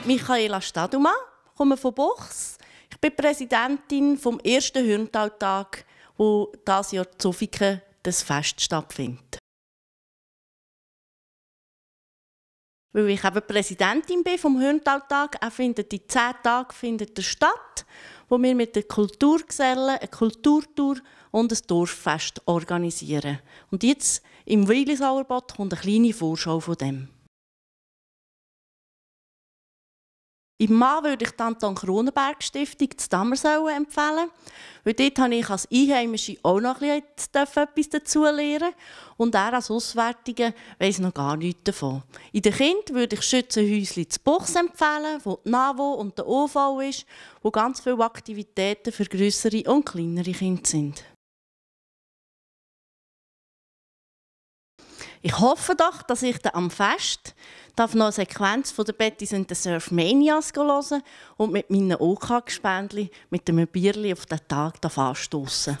bin Michaela Staduma, komme von Buchs. Ich bin Präsidentin vom ersten Hirntalltag, wo das Jahr zu Zofiken das Fest stattfindet. Weil ich eben Präsidentin bin vom Hirntalltag, auch findet die zehn Tage findet statt, wo wir mit den Kulturgesellen eine Kulturtour und ein Dorffest organisieren. Und jetzt im Weilisauerbad kommt eine kleine Vorschau von dem. Im Mann würde ich die Anton Kronenberg Stiftung zu Dammersau empfehlen, weil dort habe ich als Einheimische auch noch etwas dazu lernen und er als Auswärtige weiss noch gar nichts davon. In den Kind würde ich Schützenhäuschen zu Buchs empfehlen, wo die NAVO und der OV ist, wo ganz viele Aktivitäten für größere und kleinere Kinder sind. Ich hoffe doch, dass ich dann am Fest darf noch eine Sequenz von der Bettys and the Surf Manias hören und mit meinen OK-Gespendli mit einem Bierli auf den Tag anstoßen